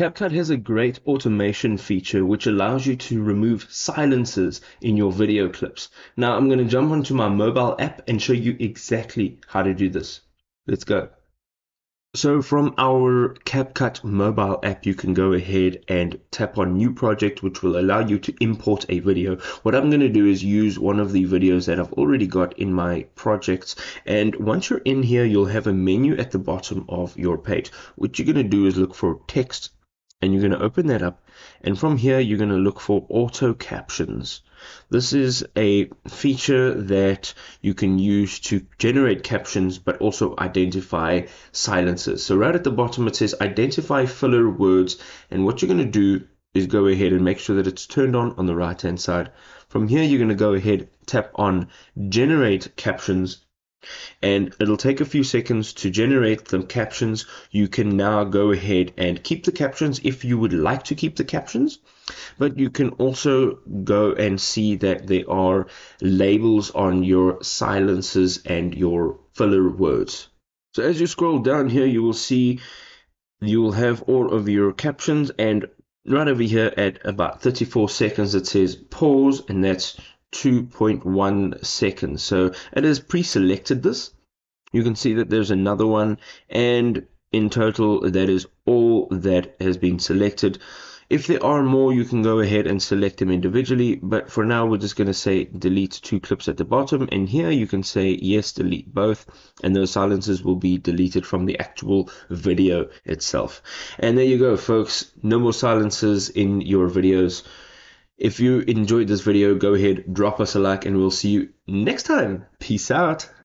CapCut has a great automation feature which allows you to remove silences in your video clips. Now I'm going to jump onto my mobile app and show you exactly how to do this. Let's go. So from our CapCut mobile app, you can go ahead and tap on new project, which will allow you to import a video. What I'm going to do is use one of the videos that I've already got in my projects. And once you're in here, you'll have a menu at the bottom of your page. What you're going to do is look for text and you're going to open that up and from here you're going to look for auto captions. This is a feature that you can use to generate captions but also identify silences. So right at the bottom it says identify filler words and what you're going to do is go ahead and make sure that it's turned on on the right hand side. From here you're going to go ahead tap on generate captions and it'll take a few seconds to generate the captions. You can now go ahead and keep the captions if you would like to keep the captions, but you can also go and see that there are labels on your silences and your filler words. So as you scroll down here, you will see you will have all of your captions and right over here at about 34 seconds it says pause and that's 2.1 seconds. So it has pre-selected this. You can see that there's another one and in total that is all that has been selected. If there are more, you can go ahead and select them individually, but for now, we're just going to say delete two clips at the bottom, and here you can say yes, delete both, and those silences will be deleted from the actual video itself. And there you go, folks. No more silences in your videos. If you enjoyed this video, go ahead, drop us a like, and we'll see you next time. Peace out.